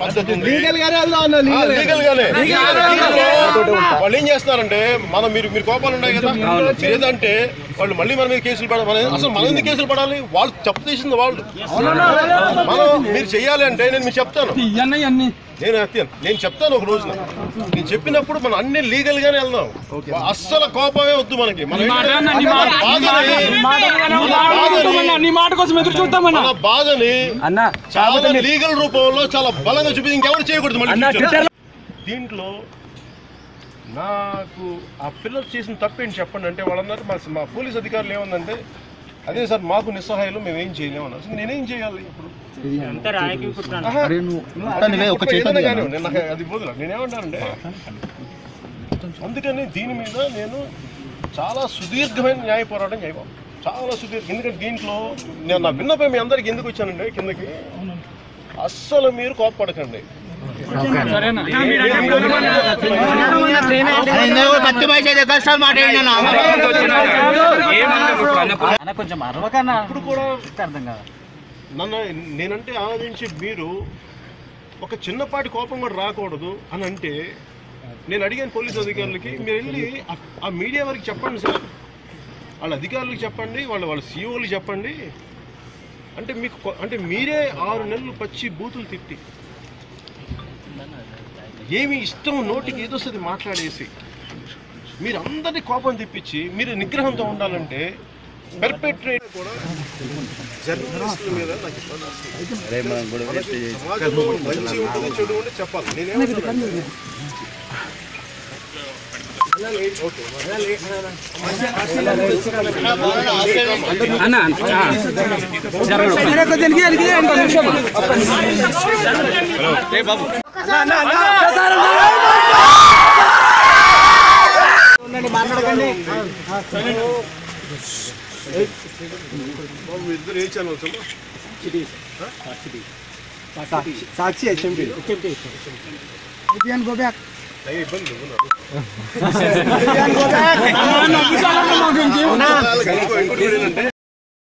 పద్ధతి లీగల్ వాళ్ళు ఏం చేస్తున్నారంటే మనం మీరు మీరు కోపాలు ఉన్నాయి కదా. ఏదంటే వాళ్ళు మళ్ళీ మన మీద కేసులు పడాలి అసలు మన ఎందుకు కేసులు పడాలి? వాళ్ళు చెప్పు తీసింది వాళ్ళు. మనం మీరు చెయ్యాలి అంటే నేను మీకు చెప్తాను. నేను నేను చెప్తాను ఒక రోజున. నేను చెప్పినప్పుడు మనం అన్ని లీగల్ గానే వెళ్దాం. అస్సలు కోపమే వద్దు మనకి. మనం బాధని- చాలా లీగల్ రూపంలో చాలా బలంగా చూపి ఇంకెవరు చేయకూడదు దీంట్లో నాకు ఆ పిల్లలు చేసిన తప్పేంటి చెప్పండి? అంటే వాళ్ళన్నారు మా పోలీస్ అధికారులు ఏమందంటే అదే సార్ మాకు నిస్సహాయాలు మేము ఏం చేయలేము అన్నారు అసలు నేనేం చేయాలి ఇప్పుడు అది బోధన నేనేమంటానంటే అందుకని దీని మీద నేను చాలా సుదీర్ఘమైన న్యాయ పోరాటం చేయబో చాలా సుదీర్ఘ ఎందుకంటే దీంట్లో నేను నా విన్నపం మీ అందరికి ఎందుకు వచ్చానండి కిందకి అస్సలు మీరు కోప్పడకండి అన్న కొంచెం అరవకన్నా ఇప్పుడు కూడా అర్థం కాదు. నన్ను నేనంటే ఆలోచించి మీరు ఒక చిన్నపాటి కోపం కూడా రాకూడదు అని అంటే నేను అడిగాను పోలీస్ అధికారులకి మీరు వెళ్ళి ఆ- మీడియా వారికి చెప్పండి సార్. వాళ్ళ అధికారులకు చెప్పండి వాళ్ళ వాళ్ళ సీఓలకు చెప్పండి. అంటే మీకు అంటే మీరే ఆరు నెలలు పచ్చి బూతులు తిట్టి. ఏమి ఇష్టం నోటికి ఏదొస్తుంది మాట్లాడేసి. మీరు అందరినీ కోపం తెప్పించి మీరు నిగ్రహంతో ఉండాలంటే పెర్పెట్రేట్ కూడా జర్నలిస్టుల మీద నాకు ఇబ్బంది వస్తుంది. సమాజంలో మంచి ఉంటుంది చెడు ఉంటుంది చెప్పాలి నేనేమంటున్నాను ఓకే. అన్న మీ ఇద్దరు ఏ ఛానల్స్ అమ్మా? సాక్షి హెచ్ఎంపీ అయ్యో, ఇబ్బంది